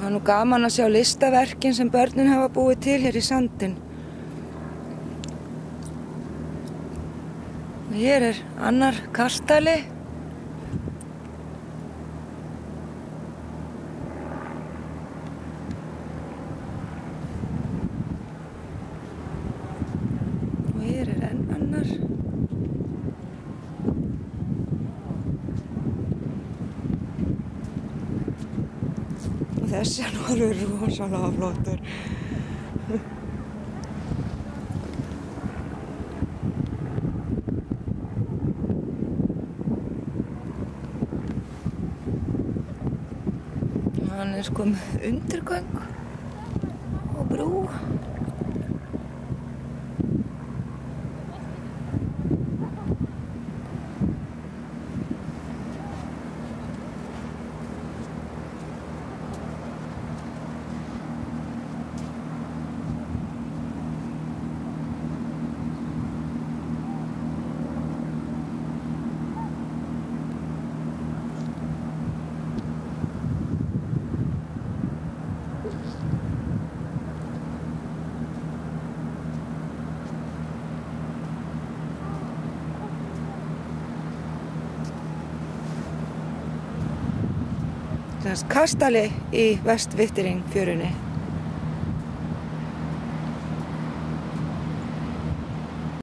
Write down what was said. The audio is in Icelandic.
Það er nú gaman að sjá listaverkin sem börnin hafa búið til hér í sandin. Hér er annar kastali. Og hér er enn annar. Og þessi er nú alveg rosalega flottur. Hann er sko með undirgöng kastali í Vestvittiring fjörunni.